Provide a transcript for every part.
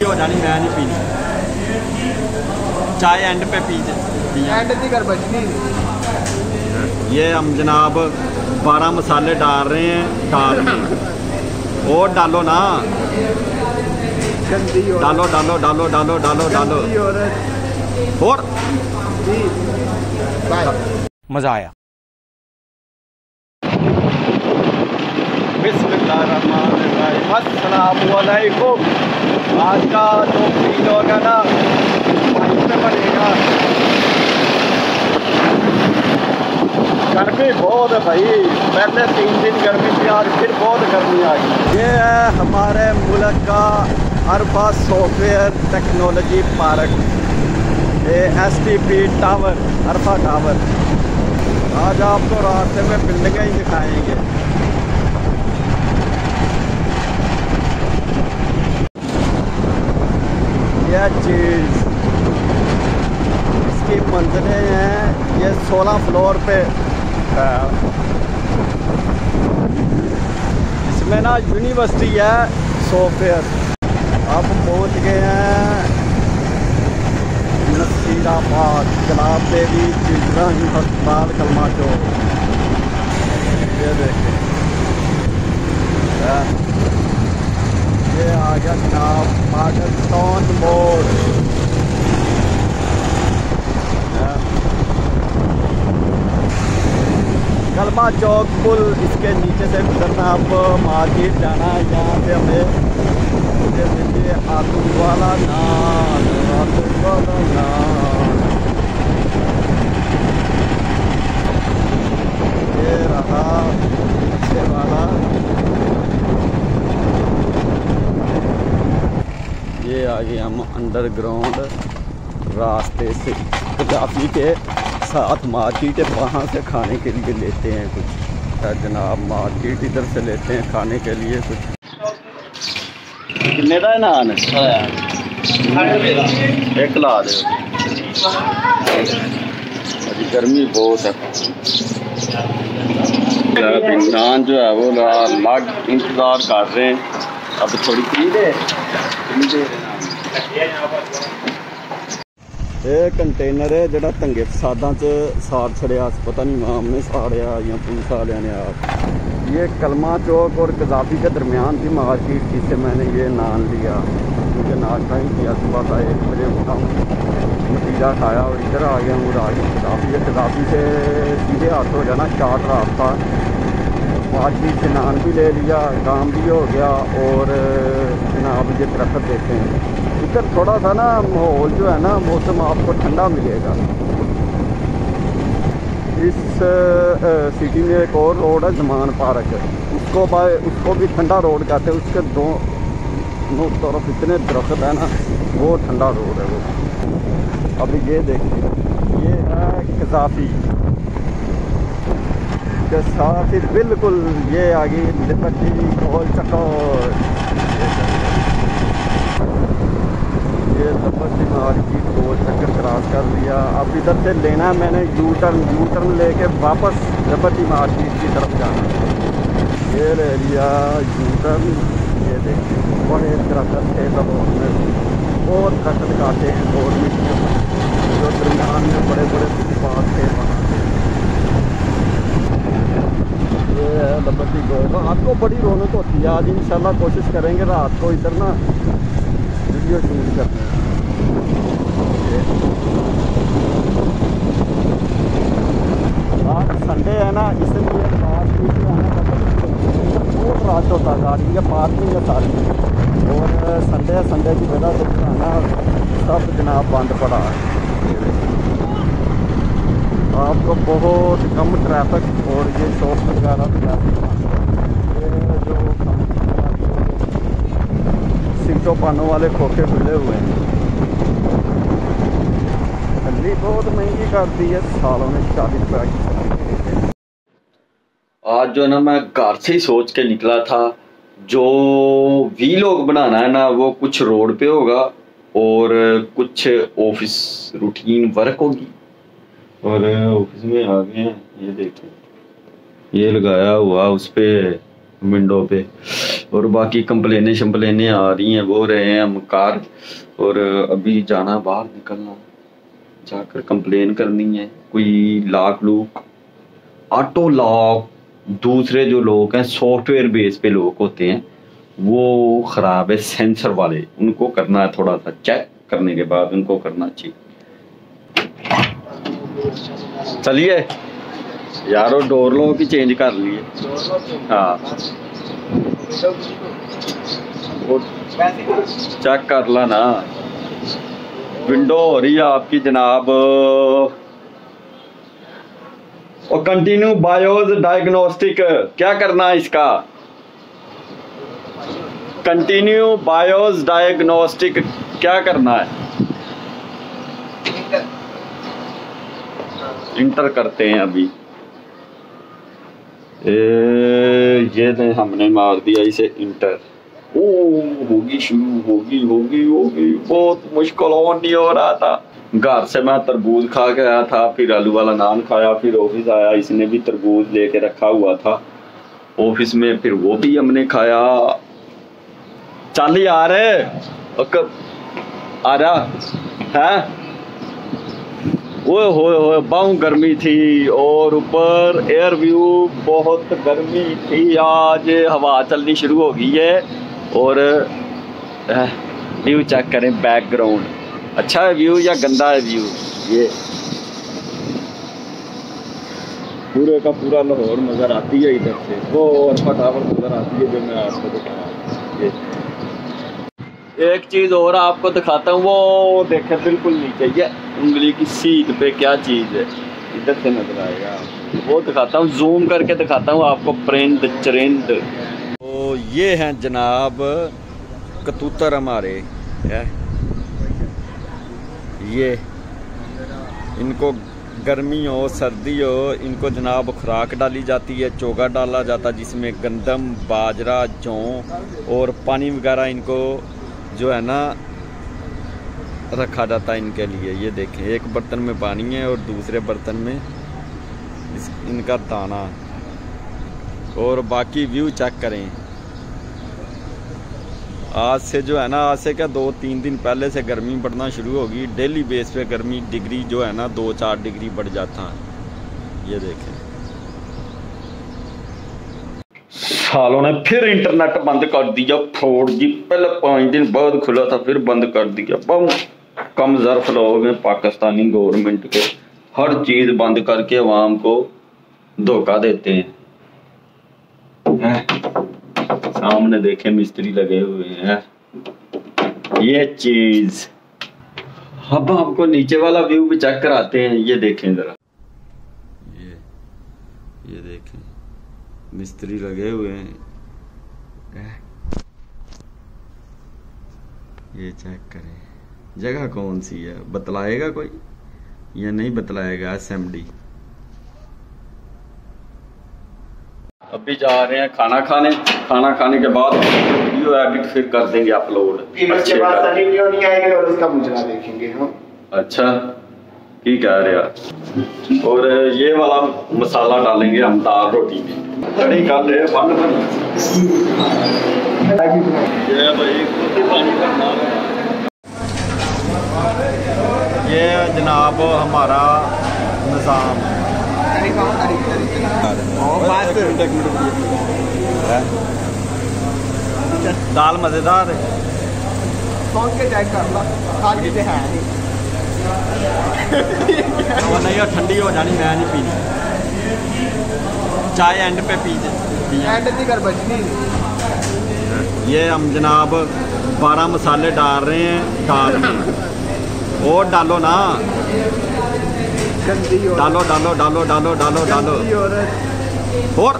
जानी मैं नहीं पीनी चाय एंड पे पी एंड दी कर बजनी ये हम जनाब बारह मसाले डाल रहे हैं डाल रहे हैं और डालो ना डालो डालो डालो डालो डालो डालो और मज़ा आया बिस्मिल्लाहिर्रहमानिर्रहीम। आज का जो फील होगा ना वहीं पे बनेगा। गर्मी बहुत है भाई। पहले तीन दिन गर्मी थी, आज फिर बहुत गर्मी आ गई ये है हमारे मुल्क का अरबा सॉफ्टवेयर टेक्नोलॉजी पार्क। ये S T P tower Arfa tower आज आपको रास्ते में बिल्डिंगें ही दिखाएँगे। यह चीज़। इसकी मंजिलें हैं, ये 16 फ्लोर पे। इसमें ना यूनिवर्सिटी है सॉफ्टवेयर अब पहुँच गए हैं। नसीराबाद गुलाब देवी चिल्ड्रन अस्पताल कलमा चौक। ये देखें है। ये आ गया जनाब पाकिस्तान मोड़ कलमा चौक पुल इसके नीचे से गुजरना अब मार्केट जाना है, यहाँ पे हमें मुझे देखिए आलू वाला नान आलू वाला नान ये रहा पीछे वाला आ गए हम अंडरग्राउंड रास्ते से गदाफी के साथ मार्केट है वहाँ से खाने के लिए लेते हैं कुछ। जनाब, मार्केट इधर से लेते हैं खाने के लिए कुछ। कितने का है? नान एक ला दे। गर्मी बहुत है। नान जो है, वो लाग इंतज़ार कर रहे हैं। अब थोड़ी दे फ्री दे ਇਹ ਕੰਟੇਨਰ ਹੈ ਜਿਹੜਾ ਤੰਗੇ ਫਸਾਦਾਂ 'ਚ ਸਾੜ ਛੜਿਆ ਪਤਾ नहीं नाम ने साड़िया या पुलिस वाले ने आप ये कलमा चौक और कजाफी के दरमियान की मार्केट जिससे मैंने ये नान लिया मुझे नाश्ता ही किया सुबह का एक बजे उठा नतीजा खाया और इधर आ गया हूँ राज कजाफी है कजाफी से सीधे हाथ हो जाना चार रास्ता मार्केट से नान भी ले लिया काम भी हो गया और जनाब ये दरख्त देते हैं इधर थोड़ा सा ना माहौल जो है ना, मौसम आपको ठंडा मिलेगा। इस सिटी में एक और रोड है, जमान पार्क। उसको उसको भी ठंडा रोड कहते हैं। उसके दो दोनों तरफ़ इतने दरख्त है ना, वो ठंडा रोड है वो। अभी ये देखिए, ये है कजाफी के साथ ही बिल्कुल ये आ गई लिबर्टी गोल चक्कर ये लिबर्टी मार्केट गोल चक्कर क्रॉस कर लिया। अब इधर से लेना है मैंने यू टर्न यू टर्न लेके वापस लिबर्टी मार्केट की तरफ़ जाना। ये ले लिया यू टर्न ये देखिए, बड़े दरख्त थे लाहौर में। बहुत दरख्त काटे हैं गवर्नमेंट ने जो दरमियान में बड़े बड़े फुटपाथ थे ये है रात को बड़ी रौनक होती है। आज इंशाल्लाह कोशिश करेंगे रात को इधर ना वीडियो शूट करने। आज संडे है ना, इसलिए जो है मतलब बहुत रश होता गाड़ी के पार्किंग है सारी। और संडे संडे की वजह से जो ना सब जनाब बंद पड़ा है। आपको बहुत कम ट्रैफ़िक और ये शॉप वगैरह जो सीटों पानों वाले खोखे खुले हुए हैं। ठंडी बहुत महँगी कर दी है सालों ने चालीस रुपये की आज जो ना मैं घर से ही सोच के निकला था जो वी लोग बनाना है ना वो कुछ रोड पे होगा और कुछ ऑफ़िस रूटीन वर्क होगी और ऑफ़िस में आ गए हैं ये देखें ये लगाया हुआ उस पे विंडो पे और बाकी कंप्लेनें शम्प्लेनें आ रही हैं वो रहे हैं हम कार और अभी जाना बाहर निकलना जाकर कंप्लेन करनी है। कोई लाख लूक ऑटो लॉक दूसरे जो लोग हैं सॉफ्टवेयर बेस पे लोग होते हैं, वो ख़राब है सेंसर वाले। उनको करना है थोड़ा सा चेक करने के बाद उनको करना चाहिए। चलिए, यारो डोर लॉक ही चेंज कर लिए। हाँ। चेक कर ला ना विंडो हो रही है आपकी जनाब। और कंटिन्यू बायोज डायग्नोस्टिक क्या करना है इसका? कंटिन्यू बायोज डायग्नोस्टिक क्या करना है? इंटर करते हैं अभी। ए, ये ने हमने मार दिया इसे इंटर होगी शुरू, होगी होगी होगी। बहुत मुश्किल ऑन नहीं हो रहा था। घर से मैं तरबूज खा के आया था, फिर आलू वाला नान खाया, फिर ऑफ़िस आया। इसने भी तरबूज लेके रखा हुआ था। ऑफ़िस में फिर वो भी हमने खाया। चल अक- आ रहा है? ओए, होए बाहू गर्मी थी और ऊपर एयर व्यू बहुत गर्मी थी। आज हवा चलनी शुरू हो गई है। और व्यू चेक करें बैकग्राउंड अच्छा है व्यू या गंदा है व्यू ये। पूरे का पूरा लाहौर नज़र आती है इधर से। वो और फटाफट नज़र आती है जो मैं आपको दिखा रहा हूँ। एक चीज़ और आपको दिखाता हूँ, वो देखे बिल्कुल नीचे। ये उंगली की सीध पे क्या चीज़ है? इधर से नज़र आएगा। वो दिखाता हूँ जूम करके दिखाता हूँ आपको प्रिंट चरिंद तो ये हैं जनाब कतूतर हमारे, है? ये इनको गर्मी हो सर्दी हो इनको जनाब खुराक डाली जाती है, चोगा डाला जाता है, जिसमें गंदम, बाजरा, जौ और पानी वगैरह इनको जो है ना रखा जाता है इनके लिए। ये देखें, एक बर्तन में पानी है और दूसरे बर्तन में इस, इनका दाना। और बाकी व्यू चेक करें। आज से जो है ना, आज से क्या दो तीन दिन पहले से गर्मी बढ़ना शुरू होगी डेली बेस पे गर्मी डिग्री जो है ना दो चार डिग्री बढ़ जाता है। ये देखें। सालों ने फिर इंटरनेट बंद कर दिया। फोर जी पहले पाँच दिन बाद खुला था, फिर बंद कर दिया। बहुत कम जरफ लोग हैं पाकिस्तानी गवर्नमेंट के। हर चीज़ बंद करके आवाम को धोखा देते हैं? सामने देखे मिस्त्री लगे हुए हैं। ये चीज़। अब आपको नीचे वाला व्यू भी चेक कराते हैं, ये देखें जरा। ये ये देखें। मिस्त्री लगे हुए हैं। ये चेक करें। जगह कौन सी है? बतलाएगा कोई? या नहीं बतलाएगा एस एम डी अभी जा रहे हैं खाना खाने। खाना खाने के बाद वीडियो एडिट फिर कर देंगे अपलोड सनी लियोन नहीं आएगी और उसका मुजरा देखेंगे हम। अच्छा की कह रहे यार और ये वाला मसाला डालेंगे हम दाल रोटी में। कड़ी कर हैं बन बन। ये भाई ही है। ये जनाब हमारा निज़ाम। दाल मज़ेदार है। सोच के चेक कर ला खाली से है नहीं और ठंडी हो जानी मैं नहीं पीनी। चाय एंड पे पी पी एंड दी कर बचनी ये हम जनाब बारह मसाले डाल रहे हैं दाल में। और डालो ना। गंदी डालो डालो डालो डालो डालो डालो। और?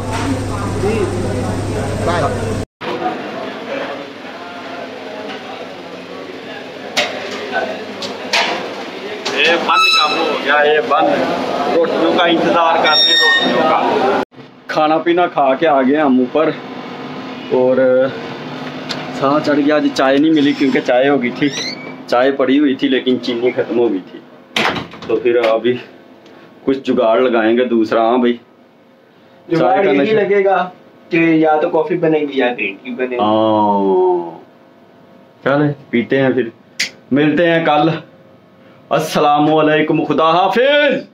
ये बंद काम हो गया ये बंद। रोटियों का इंतज़ार कर रहे रोटियों का। खाना पीना खा के आ गए हम ऊपर। और साह चढ़ गया आज चाय नहीं मिली क्योंकि चाय हो गई थी। चाय पड़ी हुई थी लेकिन चीनी खत्म हो गई थी। तो फिर अभी कुछ जुगाड़ लगाएँगे दूसरा हाँ भाई। जुगाड़ यही लगेगा कि या तो कॉफ़ी बनेगी या ग्रीन टी बनेगी। चले पीते हैं फिर। मिलते हैं कल। अस्सलाम वालेकुम खुदा हाफिज।